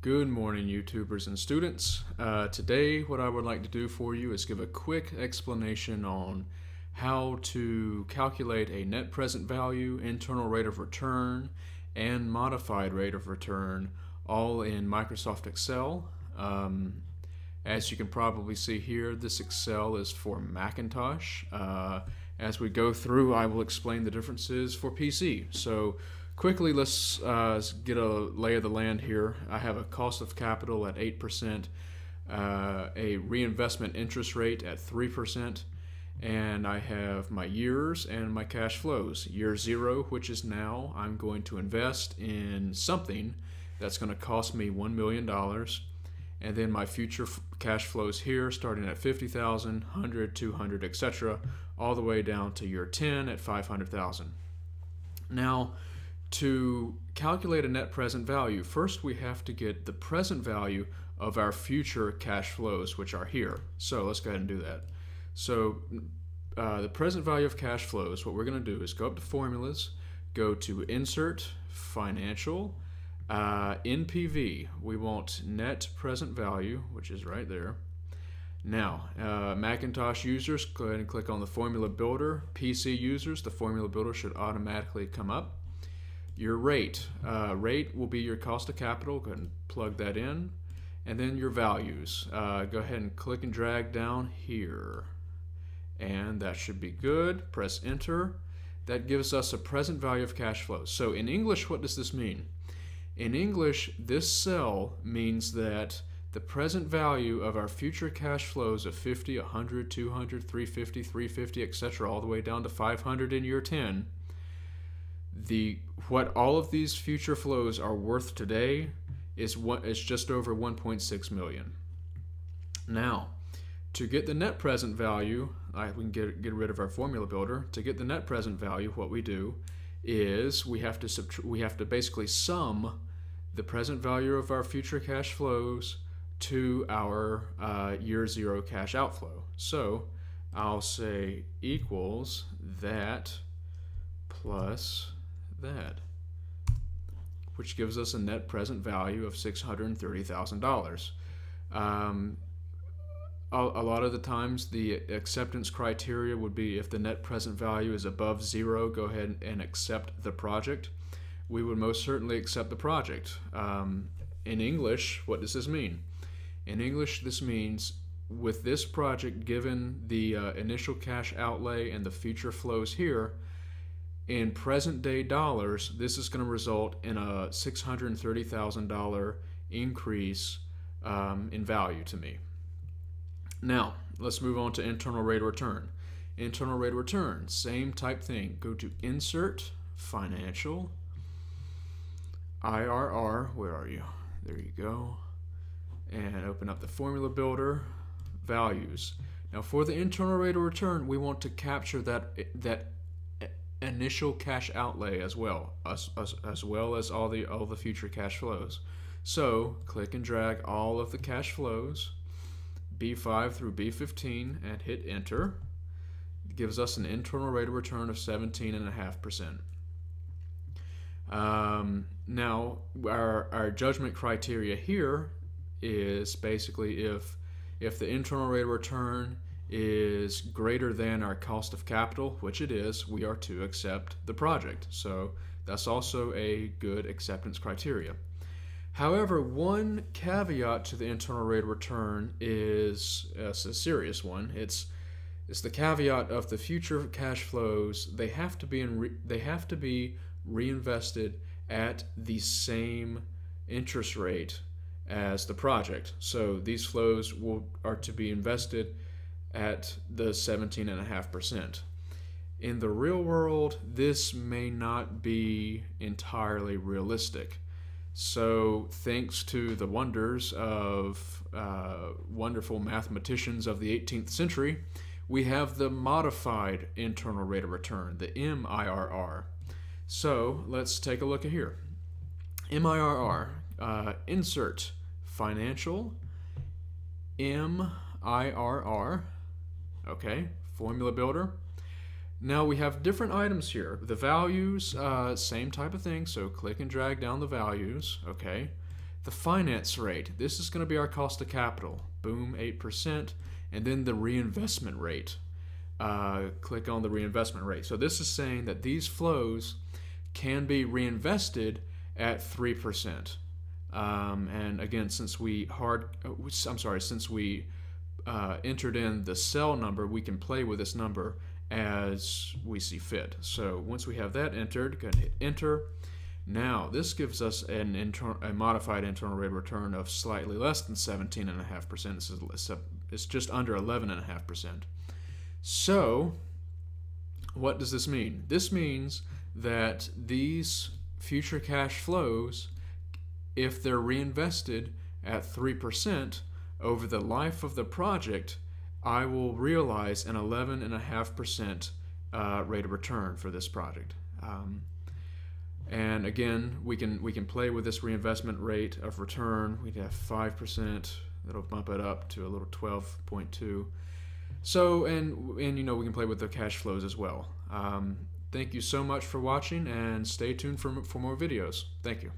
Good morning, YouTubers and students. Uh, today, what I would like to do for you is give a quick explanation on how to calculate a net present value, internal rate of return, and modified rate of return all in Microsoft Excel. Um, as you can probably see here, this Excel is for Macintosh. Uh, as we go through, I will explain the differences for PC. So quickly, let's uh, get a lay of the land here. I have a cost of capital at 8%, uh, a reinvestment interest rate at 3%, and I have my years and my cash flows. Year zero, which is now, I'm going to invest in something that's going to cost me $1 million. And then my future cash flows here, starting at 50,000, 100, 200, etc., all the way down to year 10 at 500,000. Now, to calculate a net present value, first we have to get the present value of our future cash flows, which are here. So let's go ahead and do that. So uh, the present value of cash flows, what we're going to do is go up to formulas, go to insert, financial, uh, NPV, we want net present value, which is right there. Now, uh, Macintosh users, go ahead and click on the formula builder. PC users, the formula builder should automatically come up. Your rate, uh, rate will be your cost of capital. Go ahead and plug that in. And then your values. Uh, go ahead and click and drag down here. And that should be good. Press enter. That gives us a present value of cash flow. So in English, what does this mean? In English, this cell means that the present value of our future cash flows of 50, 100, 200, 350, 350, etc., all the way down to 500 in year 10, the what all of these future flows are worth today is what is just over 1.6 million. Now, to get the net present value, I, we can get, get rid of our formula builder. To get the net present value, what we do is we have to we have to basically sum the present value of our future cash flows to our uh, year zero cash outflow. So I'll say equals that plus that, which gives us a net present value of $630,000. Um, a, a lot of the times the acceptance criteria would be if the net present value is above zero, go ahead and accept the project we would most certainly accept the project. Um, in English, what does this mean? In English, this means with this project, given the uh, initial cash outlay and the future flows here, in present day dollars, this is going to result in a $630,000 increase um, in value to me. Now, let's move on to internal rate of return. Internal rate of return, same type thing. Go to Insert, Financial, IRR, where are you? There you go. And open up the formula builder, values. Now for the internal rate of return, we want to capture that that initial cash outlay as well, as, as, as well as all the all the future cash flows. So click and drag all of the cash flows, B5 through B15, and hit enter. It gives us an internal rate of return of 17.5%. Um, now, our, our judgment criteria here is basically if if the internal rate of return is greater than our cost of capital, which it is, we are to accept the project. So that's also a good acceptance criteria. However, one caveat to the internal rate of return is a serious one. It's it's the caveat of the future cash flows. They have to be in they have to be reinvested at the same interest rate as the project. So these flows will are to be invested at the 17.5%. In the real world, this may not be entirely realistic. So, thanks to the wonders of uh, wonderful mathematicians of the 18th century, we have the modified internal rate of return, the MIRR. So let's take a look at here. MIRR, uh, insert financial, MIRR, okay, formula builder. Now we have different items here. The values, uh, same type of thing, so click and drag down the values, okay. the finance rate. This is going to be our cost of capital. Boom, 8%. And then the reinvestment rate. Uh, click on the reinvestment rate. So this is saying that these flows can be reinvested at 3%. Um, and again, since we hard, uh, I'm sorry, since we uh, entered in the cell number, we can play with this number as we see fit. So once we have that entered, go ahead and hit enter. Now this gives us an a modified internal rate of return of slightly less than 17.5%. This is it's just under 11.5%. So what does this mean? This means that these future cash flows, if they're reinvested at 3% over the life of the project, I will realize an 11.5% uh, rate of return for this project. Um, and again, we can we can play with this reinvestment rate of return. We'd have five percent. That'll bump it up to a little twelve point two. So and and you know we can play with the cash flows as well. Um, thank you so much for watching, and stay tuned for for more videos. Thank you.